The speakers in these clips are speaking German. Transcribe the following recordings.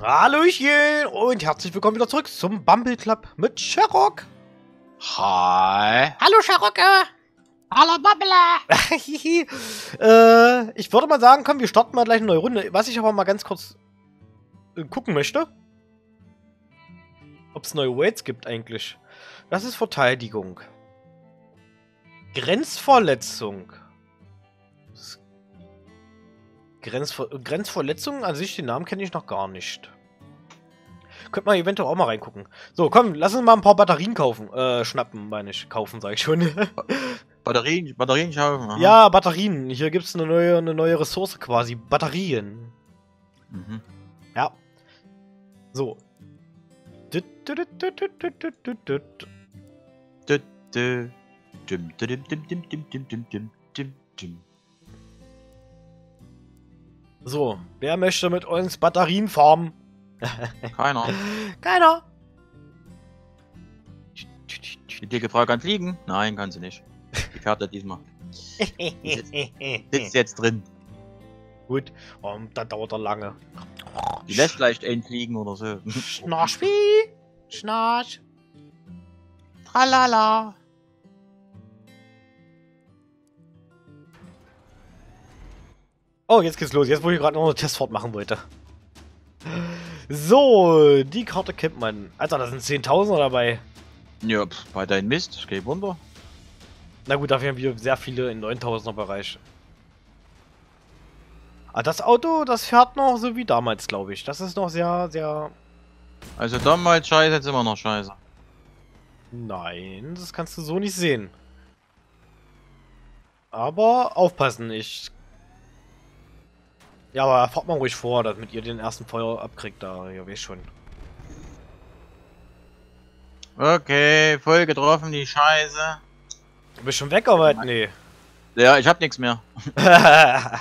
Hallöchen und herzlich willkommen wieder zurück zum Bumble Club mit Sherrock. Hi. Hallo Sherrock. Hallo Babbler! äh, ich würde mal sagen, komm, wir starten mal gleich eine neue Runde. Was ich aber mal ganz kurz äh, gucken möchte, ob es neue Weights gibt eigentlich. Das ist Verteidigung. Grenzverletzung. Grenzver Grenzverletzung an sich, den Namen kenne ich noch gar nicht. Könnte man eventuell auch mal reingucken. So, komm, lass uns mal ein paar Batterien kaufen. Äh, schnappen, meine ich. Kaufen, sag ich schon. Batterien, Batterien schauen. aha. ja, Batterien. Hier gibt es eine neue, eine neue Ressource quasi. Batterien. Mhm. Ja. So. Düt, düt, düt, düt, düt, düt, düt, düt. Dü, So, wer möchte mit uns Batterien farmen? Keiner. Keiner. Die dicke Frau kann fliegen? Nein, kann sie nicht. Die Karte diesmal. Sitzt jetzt drin. Gut, oh, dann dauert er lange. Die lässt vielleicht entfliegen oder so. Schnarchpi. Schnarch. Tralala. Oh, jetzt geht's los. Jetzt, wo ich gerade noch eine Testfahrt machen wollte. So, die Karte kennt man. Alter, da sind 10.000 dabei. Ja, pf, bei deinem Mist, ich geh runter. Na gut, dafür haben wir sehr viele im 9000er Bereich. Ah, das Auto, das fährt noch so wie damals, glaube ich. Das ist noch sehr, sehr... Also damals scheiße, jetzt immer noch scheiße. Nein, das kannst du so nicht sehen. Aber aufpassen, ich... Ja, aber fahrt mal ruhig vor, damit ihr den ersten Feuer abkriegt, da, ihr wisst schon. Okay, voll getroffen, die Scheiße. Du bist schon weg, aber nee. Ja, ich hab nichts mehr.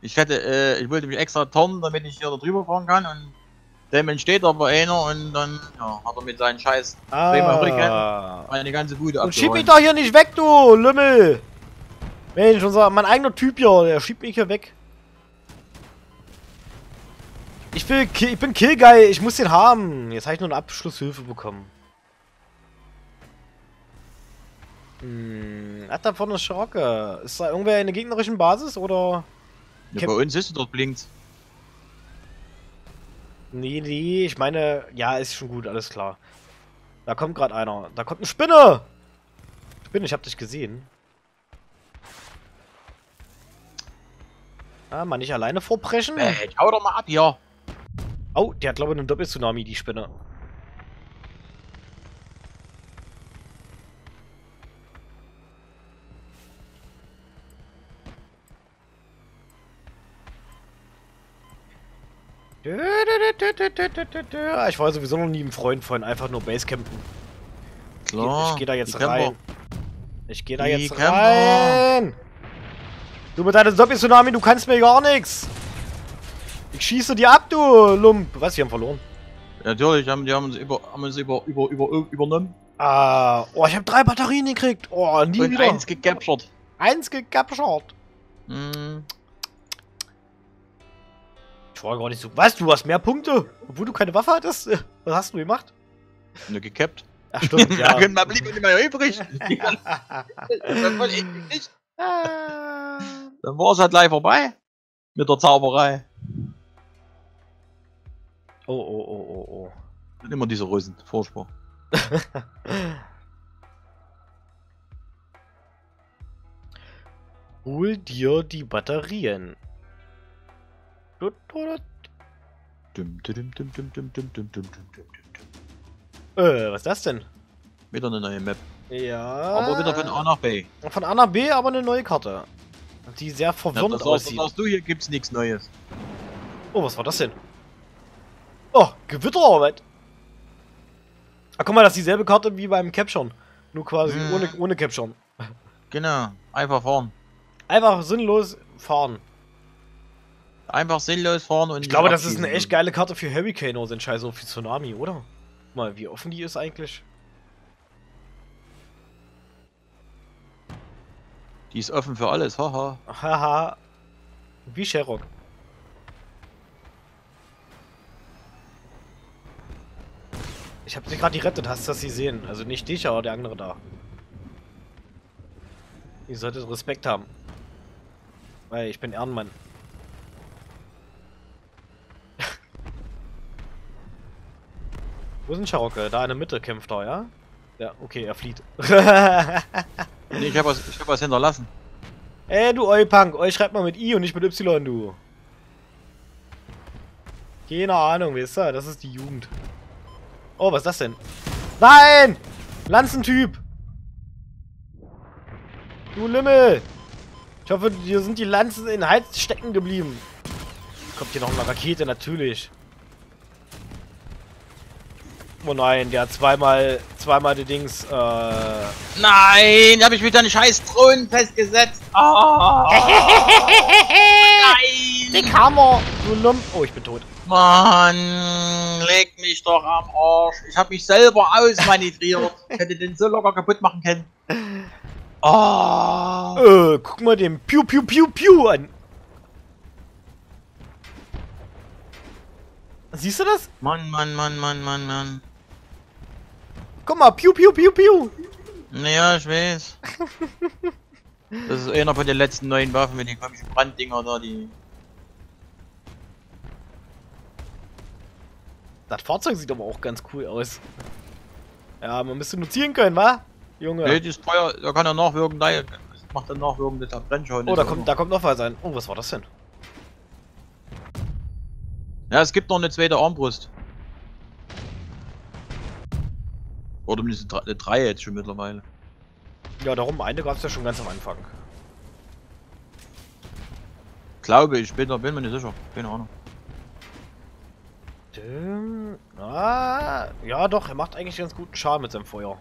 Ich hätte, äh, ich wollte mich extra turnen, damit ich hier drüber fahren kann und dem entsteht aber einer und dann, ja, hat er mit seinen Scheiß ah. meine ganze Bude Und schieb mich doch hier nicht weg, du Lümmel! Mensch, unser, mein eigener Typ hier, der schiebt mich hier weg. Ich, will, ich bin Killguy, ich muss den haben. Jetzt habe ich nur eine Abschlusshilfe bekommen. Hm, hat da vorne Schrocke. Ist da irgendwer in der gegnerischen Basis oder? Ja, bei uns ist es dort blinkt. Nee, nee, ich meine, ja, ist schon gut, alles klar. Da kommt gerade einer. Da kommt eine Spinne! Spinne, ich hab dich gesehen. Ah, mal nicht alleine vorpreschen. Äh, hau doch mal ab hier. Oh, der hat glaube ich einen Doppeltsunami, die Spinne. Ich war sowieso noch nie ein Freund von einfach nur Basecampen. Klar. ich gehe da jetzt rein. Ich gehe da Die jetzt Camper. rein. Du mit deinem Doppeltsunami, du kannst mir gar nichts. Ich schieße dir ab, du Lump. Was, wir haben verloren. Natürlich, haben, die haben uns, über, haben uns über, über, über, übernommen. Ah, oh, ich habe drei Batterien gekriegt. Oh, nie und wieder. eins gecaptured. Eins gecaptured. Hm, Ich war gar nicht so. Was, du hast mehr Punkte? Obwohl du keine Waffe hattest? Was hast du gemacht? nur gecapt. Ach, stimmt, Ja. ja. Dann mal blieb mehr übrig. Ah. Dann war es halt gleich vorbei. Mit der Zauberei. Oh, oh, oh, oh, oh. Immer diese Rösen, Vorsprung. Hol dir die Batterien. Dum, dum, dum, Äh, was ist das denn? Wieder eine neue Map. Ja. Aber wieder von A nach B. Von A nach B, aber eine neue Karte. Die sehr verwirrend ja, aussieht. Was du hier gibt's nichts Neues. Oh, was war das denn? Oh, Gewitterarbeit. Ah, guck mal, das ist dieselbe Karte wie beim Caption. Nur quasi Mhm. ohne, ohne Caption. Genau. Einfach fahren. Einfach sinnlos fahren. Einfach sinnlos fahren und. Ich glaube, das ist eine echt geile Karte für Hurricane oder sind Scheiße für Tsunami, oder? Guck mal, wie offen die ist eigentlich. Die ist offen für alles, haha. Haha. Wie Sherrock. Ich habe dich gerade gerettet, hast du das gesehen? Also nicht dich, aber der andere da. Ihr solltet Respekt haben. Weil ich bin Ehrenmann. Wo ist denn Charocke? Da in der Mitte kämpft er, ja? Ja, okay, er flieht. Nee, ich hab was, ich hab was hinterlassen. Ey, du Eupunk, euch schreibt mal mit I und nicht mit Y, du. Keine Ahnung, wisst ihr? Das ist die Jugend. Oh, was ist das denn? Nein! Lanzentyp! Du Limmel! Ich hoffe, dir sind die Lanzen in den Hals stecken geblieben. Kommt hier noch eine Rakete, natürlich. Oh nein, der hat zweimal, zweimal die Dings, äh... Nein, hab ich mit deinen scheiß Drohnen festgesetzt. Oh, nein! Dick Hammer! Du Lump. Oh, ich bin tot. Mann, leg mich doch am Arsch. Ich hab mich selber ausmanövriert. Ich hätte den so locker kaputt machen können. Oh. Äh, guck mal den Piu Piu Piu Piu an. Siehst du das? Mann, Mann, Mann, Mann, Mann, Mann. Guck mal, Piu Piu Piu Piu. Naja, ich weiß. Das ist einer von den letzten neuen Waffen mit den komischen Branddinger da, die. Das Fahrzeug sieht aber auch ganz cool aus. Ja, man müsste nur zielen können, wa? Junge. Nee, das Feuer, da kann er nachwirken, nein, das macht dann nachwirken, das brennt schon. oh, da kommt, da kommt noch was ein. Oh, was war das denn? Ja, es gibt noch eine zweite Armbrust. Oder mindestens drei, eine drei jetzt schon mittlerweile. Ja, darum, eine gab es ja schon ganz am Anfang. Glaube ich, bin, bin mir nicht sicher. Keine Ahnung. Dim, ah, ja, doch, er macht eigentlich ganz guten Schaden mit seinem Feuer.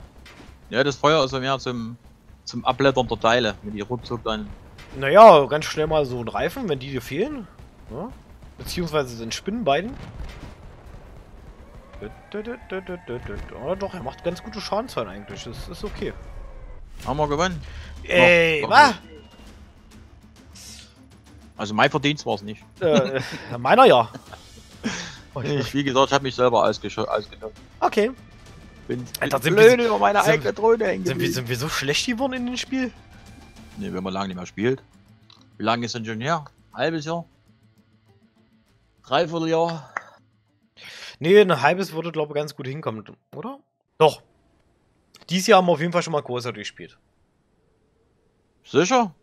Ja, das Feuer ist ja mehr zum, zum Abblättern der Teile, wenn die ruckzuck dann. Naja, ganz schnell mal so ein Reifen, wenn die dir fehlen. Ja? Beziehungsweise sind Spinnenbeinen. Oh, doch, er macht ganz gute Schadenzahlen eigentlich. Das ist okay. Haben wir gewonnen. Ey, was? Also mein Verdienst war es nicht. Äh, meiner ja. Ich, wie gesagt, habe mich selber ausgenommen. Okay. Bin, Alter, bin sind blöd wir- über meine sind- eigene Drohne hängen Sind wir, sind wir so schlecht geworden in dem Spiel? Nee, wenn man lange nicht mehr spielt. Wie lange ist denn schon her? Halbes Jahr? Dreiviertel Jahr? Nee, ein halbes würde, glaube ich, ganz gut hinkommen, oder? Doch. Dieses Jahr haben wir auf jeden Fall schon mal größer durchgespielt. Sicher?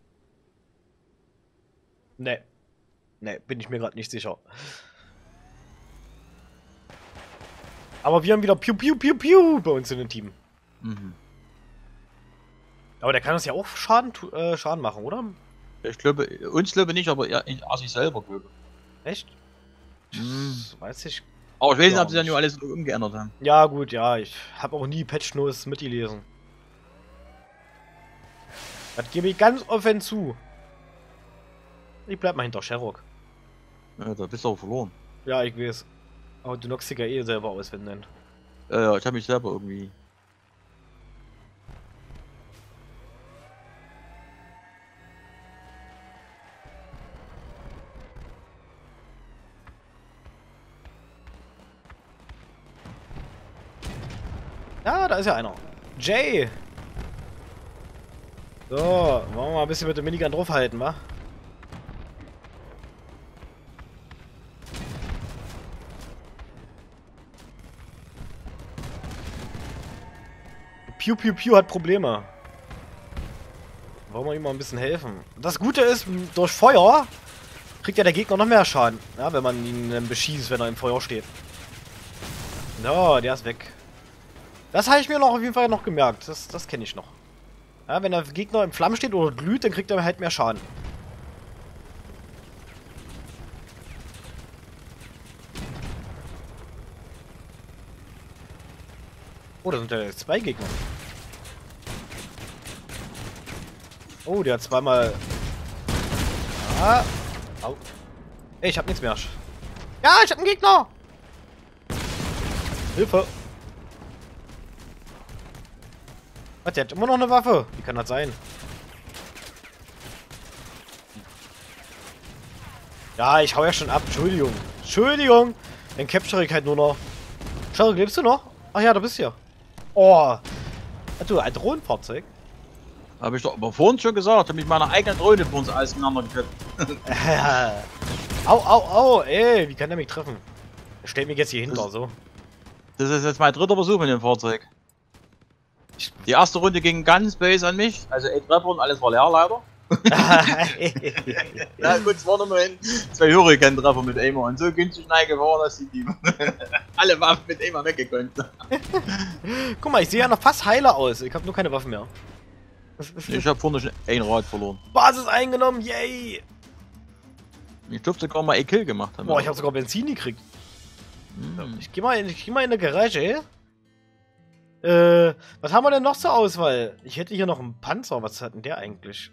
Nee. Nee, bin ich mir gerade nicht sicher. Aber wir haben wieder Piu Piu Piu Piu bei uns in dem Team. Mhm. Aber der kann uns ja auch Schaden, äh, Schaden machen, oder? Ich glaube, uns glaube nicht, aber er, er sich selber glaube. Echt? Mhm. Das weiß ich. Aber ich weiß nicht, ob sie dann nur alles umgeändert haben. Ja, gut, ja. Ich habe auch nie Patch Notes mitgelesen. Das gebe ich ganz offen zu. Ich bleib mal hinter Sherrock. Ja, da bist du auch verloren. Ja, ich weiß. Aber du knockst dich ja eh selber aus, wenn denn. Ja, ja, ich habe mich selber irgendwie. Ja, da ist ja einer. Jay! So, wollen wir mal ein bisschen mit dem Minigun draufhalten, wa? Piu Piu Piu hat Probleme. Wollen wir ihm mal ein bisschen helfen. Das Gute ist, durch Feuer kriegt ja der Gegner noch mehr Schaden. Ja, wenn man ihn beschießt, wenn er im Feuer steht. No, der ist weg. Das habe ich mir noch auf jeden Fall noch gemerkt. Das, das kenne ich noch. Ja, wenn der Gegner im Flammen steht oder glüht, dann kriegt er halt mehr Schaden. Oh, da sind ja zwei Gegner. Oh, der hat zweimal... Ah. Au. Ey, ich hab nichts mehr. Ja, ich hab einen Gegner! Hilfe! Was, der hat immer noch eine Waffe? Wie kann das sein? Ja, ich hau ja schon ab. Entschuldigung. Entschuldigung! Dann capture ich halt nur noch. Schau, lebst du noch? Ach ja, du bist hier. Oh. Ach du, ein Drohnenfahrzeug? Habe ich doch aber vorhin schon gesagt, habe ich meine eigene Drohne vor uns auseinandergekippt. au, au, au, ey, wie kann der mich treffen? Er stellt mich jetzt hier hinter, Das- so. Das ist jetzt mein dritter Versuch mit dem Fahrzeug. Die erste Runde ging ganz base an mich, also ein Treffer und alles war leer leider. Ja gut, es waren immerhin zwei Hurricane-Treffer mit Aimer und so günstig gefahren, dass die, die alle Waffen mit Aimer weggekonnt. Guck mal, ich sehe ja noch fast heiler aus. Ich habe nur keine Waffen mehr. Ich habe vorne schon ein Rad verloren. Basis eingenommen, yay! Ich durfte sogar mal ein Kill gemacht haben. Boah, ich habe sogar Benzin gekriegt. Hm. Ich geh mal in, ich geh mal in eine Garage. Äh, was haben wir denn noch zur Auswahl? Ich hätte hier noch einen Panzer. Was hat denn der eigentlich?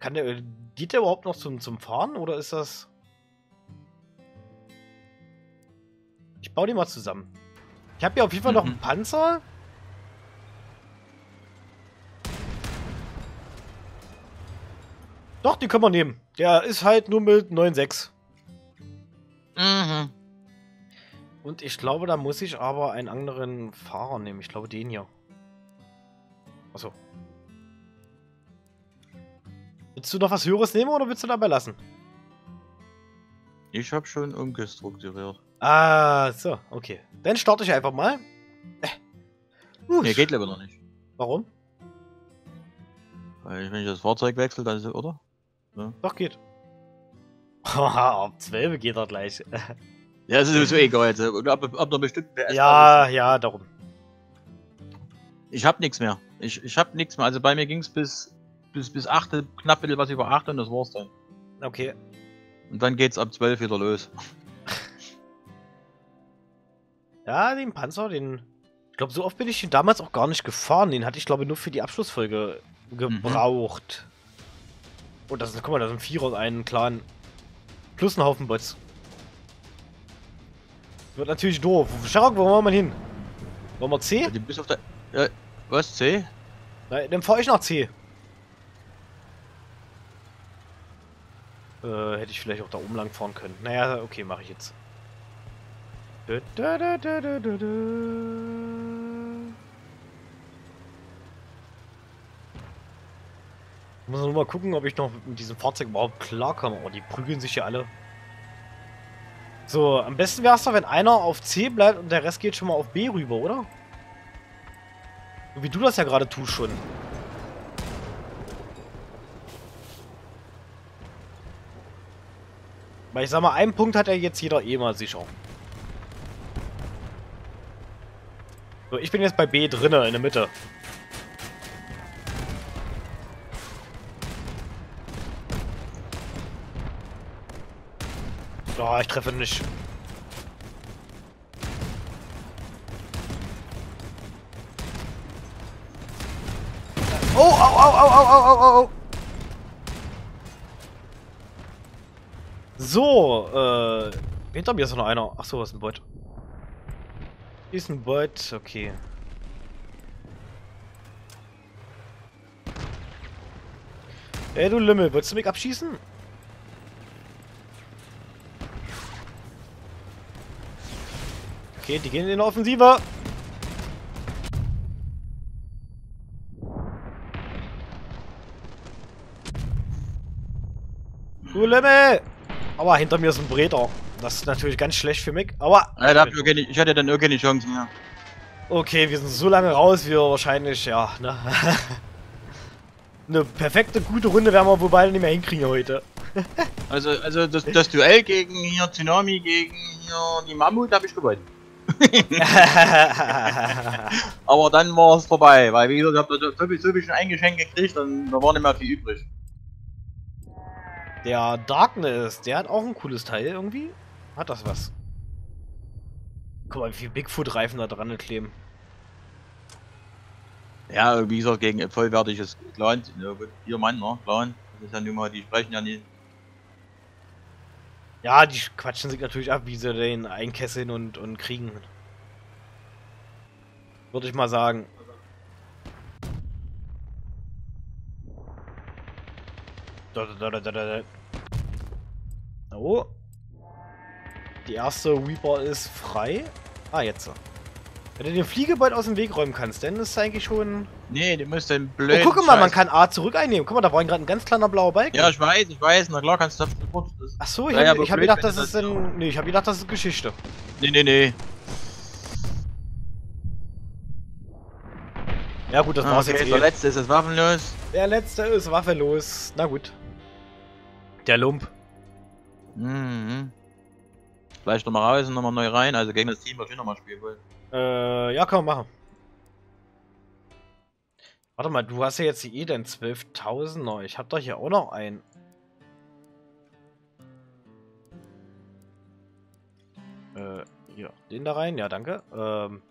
Kann der, geht der überhaupt noch zum, zum Fahren oder ist das... Ich baue die mal zusammen. Ich habe hier auf jeden Fall noch einen Mhm. Panzer. Doch, die können wir nehmen. Der ist halt nur mit 9,6. Mhm. Und ich glaube, da muss ich aber einen anderen Fahrer nehmen. Ich glaube, den hier. Achso. Willst du noch was Höheres nehmen oder willst du dabei lassen? Ich habe schon umgestrukturiert. Ah, so, okay. Dann starte ich einfach mal. Äh. Gut. Nee, geht lieber noch nicht. Warum? Weil wenn ich das Fahrzeug wechsle, dann ist es, oder? Doch, geht. Haha, ab 12 geht er gleich. Ja, es ist sowieso egal jetzt. Und ab, ab einer bestimmten PS ja, ja, darum. Ich hab nichts mehr. Ich, ich hab nichts mehr. Also bei mir ging's bis, bis, bis 8, knapp ein bisschen was über 8 und das war's dann. Okay. Und dann geht's ab 12 wieder los. Ja, den Panzer, den. Ich glaube, so oft bin ich den damals auch gar nicht gefahren. Den hatte ich, glaube ich, nur für die Abschlussfolge gebraucht. Und das ist, guck mal, da sind vier und einen Clan. Plus ein Haufen Bots. Wird natürlich doof. Sharok, wo wollen wir hin? Wollen wir C? Ja, die bis auf der. Ja, was? C? Nein, dann fahr ich nach C. Äh, hätte ich vielleicht auch da oben lang fahren können. Naja, okay, mache ich jetzt. Dö, dö, dö, Ich muss nur mal gucken, ob ich noch mit diesem Fahrzeug überhaupt klarkomme. Oh, die prügeln sich ja alle. So, am besten wäre es doch, wenn einer auf C bleibt und der Rest geht schon mal auf B rüber, oder? So wie du das ja gerade tust schon. Weil ich sag mal, einen Punkt hat ja jetzt jeder eh mal sicher. So, ich bin jetzt bei B drinne, in der Mitte. Oh, ich treffe nicht. Oh, au, au, au, au, au, au, au. So, äh, hinter mir ist noch einer. Ach so, ist ein Bot. Ist ein Bot, okay. Ey, du Lümmel, willst du mich abschießen? Okay, die gehen in die Offensive. Du Lümmel! Aber hinter mir ist ein Breter. Das ist natürlich ganz schlecht für mich. Aber Ja, da ich, ich hatte dann keine Chance mehr. okay, wir sind so lange raus, wir wahrscheinlich, ja, ne? Eine perfekte, gute Runde werden wir wohl beide nicht mehr hinkriegen heute. Also, also das, das Duell gegen hier Tsunami, gegen hier die Mammut habe ich gewonnen. Aber dann war es vorbei, weil wie gesagt, ich habe so ein Geschenk gekriegt und da war nicht mehr viel übrig. Der Darkness, der hat auch ein cooles Teil irgendwie. Hat das was? Guck mal, wie viel Bigfoot-Reifen da dran kleben. Ja, wie gesagt, gegen ein vollwertiges Clan, ja, gut, vier Mann, ne, Clan, das ist ja nun mal, die sprechen ja nie. Ja, die quatschen sich natürlich ab, wie sie den einkesseln und, und kriegen. Würde ich mal sagen. Oh. Die erste Reaper ist frei. Ah, jetzt. Wenn du den Fliegebeutel aus dem Weg räumen kannst, dann ist eigentlich schon... Nee, du musst den Oh, blöden guck mal, man kann A zurück einnehmen. Guck mal, da war gerade ein ganz kleiner blauer Balken. Ja, ich weiß, ich weiß, na klar kannst du das sofort. Das Ach so, ich Ja, hab ja, hab, blöd, gedacht, das du ist das ein... Nee, ich hab gedacht, das ist Geschichte. Nee, nee, nee. Ja gut, das war's okay, jetzt der eh. letzte ist jetzt waffenlos. Der letzte ist Waffe los. Na gut. Der Lump. Mhm. Vielleicht nochmal raus und nochmal neu rein, also gegen das Team, was ich nochmal spielen wollte. Äh, ja, kann man machen. Warte mal, du hast ja jetzt eh den 12.000er. Ich hab doch hier auch noch einen. Äh, hier, den da rein. Ja, danke. Ähm,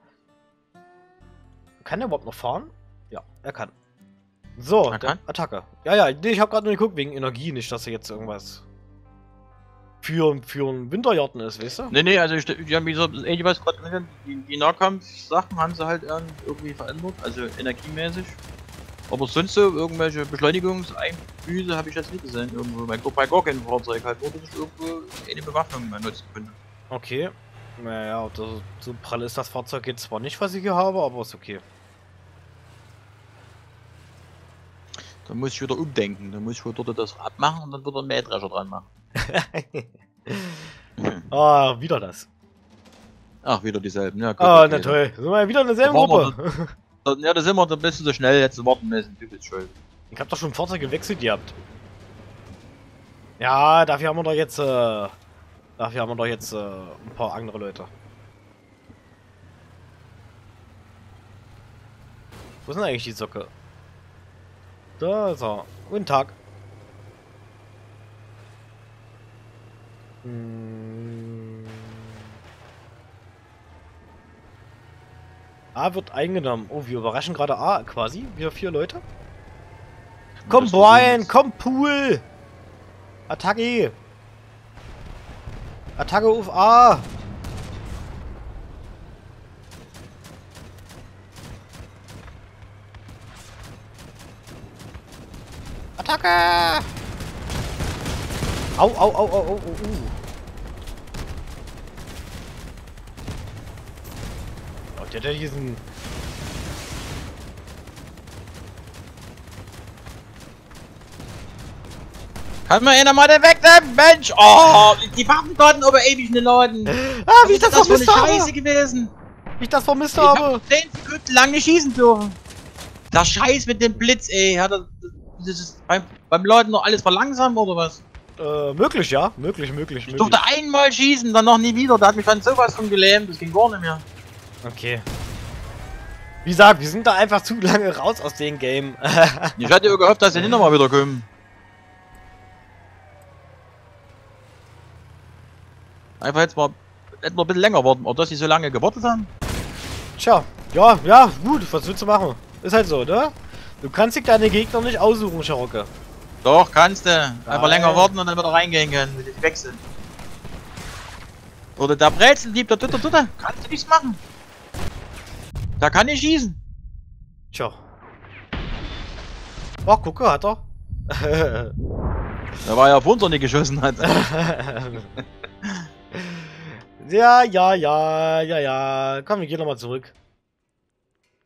kann der überhaupt noch fahren? Ja, er kann. So, Er kann? Attacke. Ja, ja, nee, ich hab gerade nur geguckt wegen Energie, nicht, dass er jetzt irgendwas für, für einen Winterjarten ist, weißt du? Nee, nee, also ich, die haben gesagt, ähnlich was gerade die, die Nahkampf-Sachen haben sie halt irgend- irgendwie verändert, also energiemäßig. Aber sonst so irgendwelche Beschleunigungseinbüße habe ich jetzt nicht gesehen irgendwo. Bei, bei keinem Fahrzeug halt, wo ich irgendwo eine Bewaffnung mehr nutzen könnte. Okay. Naja, das, so prall ist das Fahrzeug jetzt zwar nicht, was ich hier habe, aber ist okay. Da muss ich wieder umdenken, da muss ich wieder das abmachen und dann wieder einen Mähdrescher dran machen. ah, wieder das. Ach, wieder dieselben, ja gut. Ah, okay, na toll. Sind wir wieder in derselben Da Gruppe. dann- Ja, da sind wir, da bist du so schnell jetzt warten müssen, du bist schuld. Ich hab doch schon Fahrzeug gewechselt gehabt. Ja, dafür haben wir doch jetzt, äh, dafür haben wir doch jetzt, äh, ein paar andere Leute. Wo ist denn eigentlich die Socke? Da ist er. Guten Tag. Hm. A wird eingenommen. Oh, wir überraschen gerade A quasi. Wir vier Leute. Komm, Brian, komm, Pool! Attacke! Attacke auf A! Attacke! Au, au, au, au, au, au, uh. Oh, der hat ja diesen... Kann mir einer mal den wegnehmen? Mensch! Oh, die Waffen konnten aber ewig nicht laden. Ah, wie ich das, das für vermisst habe! Scheiße gewesen? Wie ich das vermisst Ich habe! hab 10 Sekunden lang nicht schießen dürfen. Der Scheiß mit dem Blitz, ey. Hat er, das ist beim, beim Laden noch alles verlangsamt oder was? Äh, möglich, ja. Möglich, möglich, Ich möglich. durfte einmal schießen, dann noch nie wieder. Da hat mich dann sowas von gelähmt. Das ging gar nicht mehr. Okay. Wie gesagt, wir sind da einfach zu lange raus aus dem Game. Ich hatte ja gehofft, dass sie nicht nochmal wieder kommen. Einfach jetzt mal, hätten wir ein bisschen länger warten, oder dass sie so lange gewartet haben. Tja, ja, ja, gut, was willst du machen? Ist halt so, ne? Du kannst dich deine Gegner nicht aussuchen, Scharocke. Doch, kannst du. Einfach Nein. länger warten und dann wieder reingehen können, wenn die wechseln. Oder der Brezeldieb, der Tutter Tutter, kannst du nichts machen. Da kann ich schießen. Tja. Ach, gucke, hat er. Da war ja auf uns nicht geschossen hat. ja, ja, ja, ja, ja. Komm, wir gehen nochmal zurück.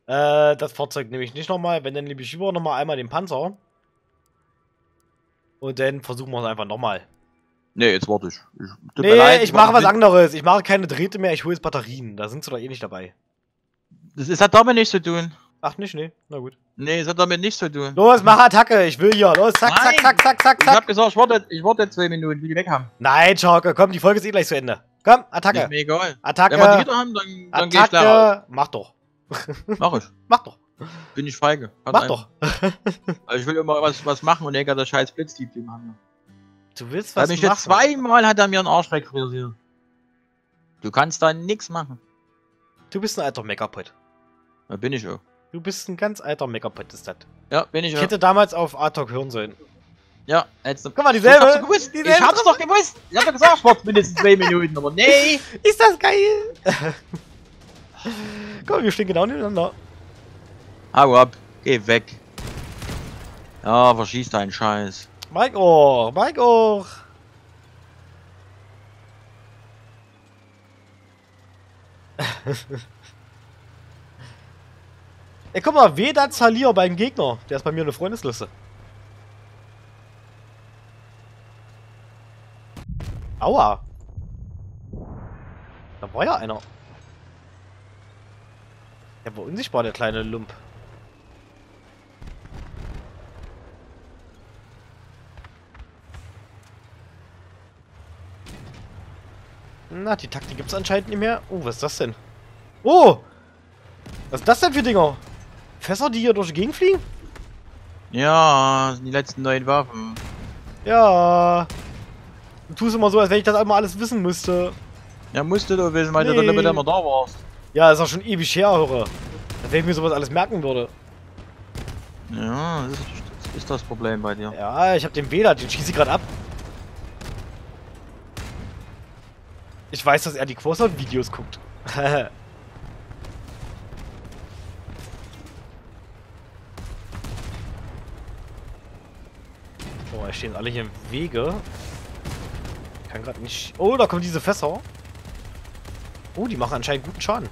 Äh, das Fahrzeug nehme ich nicht nochmal. Wenn, dann nehme ich lieber nochmal einmal den Panzer. Und dann versuchen wir es einfach nochmal. nee, jetzt warte ich. ich tut mir Nee, leid, ich mache was mit. anderes. Ich mache keine Drähte mehr, ich hole jetzt Batterien. Da sind sie doch eh nicht dabei. Das ist, hat damit nichts zu tun. Ach, nicht, nee. Na gut. Nee, das hat damit nichts zu tun. Los, mach Attacke. Ich will hier. Los, zack, Nein. zack, zack, zack, zack, Ich hab zack. gesagt, ich warte, ich warte zwei Minuten, wie die weg haben. Nein, Schauke, komm, die Folge ist eh gleich zu Ende. Komm, Ist Attacke. mir egal. Attacke. Wenn wir die wieder haben, dann, dann geh ich da. Attacke. Mach doch. Mach ich. Mach doch. Bin ich feige. Ganz Mach einfach. doch. Also ich will immer was, was machen und egal der scheiß Blitzdieb den haben. Du willst was mich machen. jetzt zweimal hat er mir einen Arsch wegfrisiert. Du kannst da nix machen. Du bist ein alter Meckerpot. Da bin ich auch. Du bist ein ganz alter Meckerpot, ist das. Ja, bin ich Ich auch. hätte damals auf Atok hören sollen. Ja, jetzt. Guck mal, dieselbe. Ich hab's gewusst. dieselbe Ich hab's doch gewusst. Ich hab doch gesagt, ich mindestens zwei Minuten, aber nee. Ist das geil? Komm, wir stehen genau nebeneinander. Hau ab. Geh weg. Ja, verschieß deinen Scheiß. Mike auch, Mike auch. Ey, guck mal, Veda Zalir beim Gegner. Der ist bei mir eine Freundesliste. Aua. Da war ja einer. Der war unsichtbar, der kleine Lump. Na, die Taktik gibt's anscheinend nicht mehr. Oh, was ist das denn? Oh! Was ist das denn für Dinger? Fässer, die hier durch die Gegend fliegen? Ja, die letzten neuen Waffen. Ja. Du tust immer so, als wenn ich das einmal alles wissen müsste. Ja, musst du doch wissen, weil du Nee. dann damit immer da warst. Ja, ist auch schon ewig her, höre. Wenn ich mir sowas alles merken würde. Ja, das ist, das Problem bei dir. Ja, ich hab den Wähler, den schieße ich gerade ab. Ich weiß, dass er die Quasar-Videos guckt. oh, es stehen alle hier im Wege. Ich kann gerade nicht... Oh, da kommen diese Fässer. Oh, die machen anscheinend guten Schaden.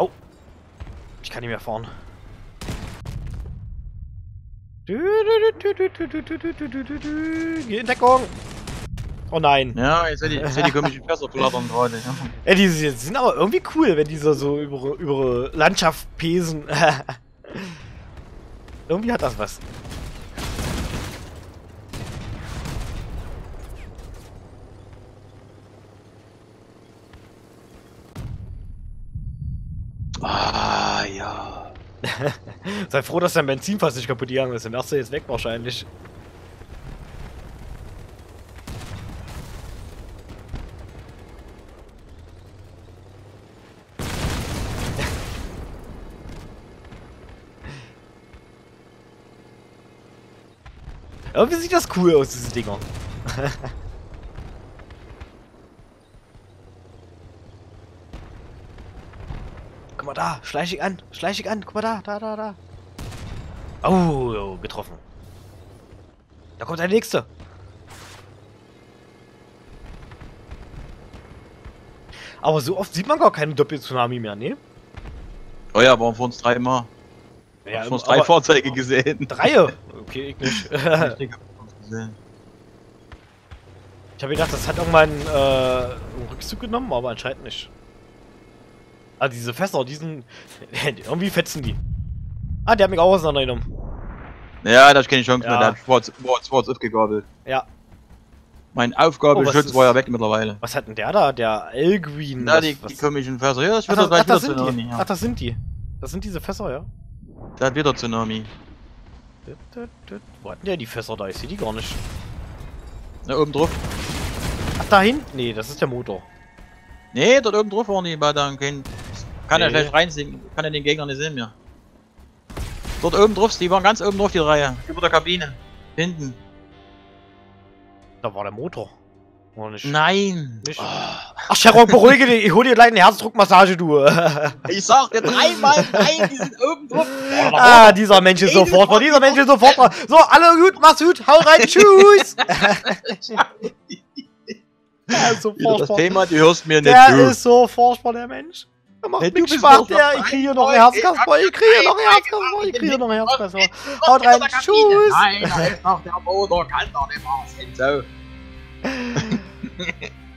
Oh. Ich kann nicht mehr fahren. Geh in Deckung! Oh nein. Ja, jetzt hätte ich, die komischen Fässer flattern heute. Ja. Ey, die sind aber irgendwie cool, wenn die so, so über, über Landschaft pesen. irgendwie hat das was. Sei froh, dass dein Benzin fast nicht kaputt gegangen ist. Dann wärst du jetzt weg wahrscheinlich. Irgendwie sieht das cool aus, diese Dinger. Guck mal da, schleich ich an, schleich ich an, guck mal da, da, da, da. Oh, getroffen. Da kommt der nächste. Aber so oft sieht man gar keinen Doppel-Tsunami mehr, ne? Oh ja, waren vor uns dreimal. Ja, Ja, schon aber- drei Fahrzeuge gesehen. Dreie? Okay, ich nicht. Hab ich uns habe gedacht, das hat irgendwann äh, einen Rückzug genommen, aber anscheinend nicht. Ah, diese Fässer, die sind... irgendwie fetzen die. Ah, der hat mich auch auseinandergenommen. Ja, da hab ich Chance Ja. Der hat schwarz, schwarz, schwarz aufgegabelt. Ja. Mein Oh, Aufgabeschutz ist- war ja weg mittlerweile. Was hat denn der da? Der Elgreen? Na, was- die, was- die komischen Fässer. Ja, das Ach, wird das, ach, das sind Tsunami. die. Ja. Ach, das sind die. Das sind diese Fässer, ja. Der hat wieder Tsunami. Wo hatten der die Fässer da? Ich sehe die gar nicht. Da oben drauf. Ach, da hinten? Nee, das ist der Motor. Nee, dort oben drauf waren die, weil dann kein. Kann er Nee. gleich reinziehen, kann er den Gegner nicht sehen mehr. Dort oben drauf, die waren ganz oben drauf, die Reihe. Über der Kabine. Hinten. Da war der Motor. Oder nicht? Nein. Nicht? Ah, Ach, Sharon, beruhige dich. Ich hol dir gleich eine Herzdruckmassage, du. ich sag dir dreimal nein, die sind oben drauf. ah, dieser Mensch ist sofort vor. Dieser Mensch ist sofort vor. So, alle gut, mach's gut. Hau rein, tschüss. der ist so Wieder das furchtbar. Thema, du hörst mir nicht Der zu. ist so furchtbar, der Mensch. Er macht mich bist schwach, der. Ich kriege hier noch ein ein Herzkasper. Ich kriege hier noch ein Herzkasper. Ich kriege hier noch ein Herzkasper. Haut rein, tschüss. Nein, da ist noch der Motor, kann doch nicht wahr sein. So.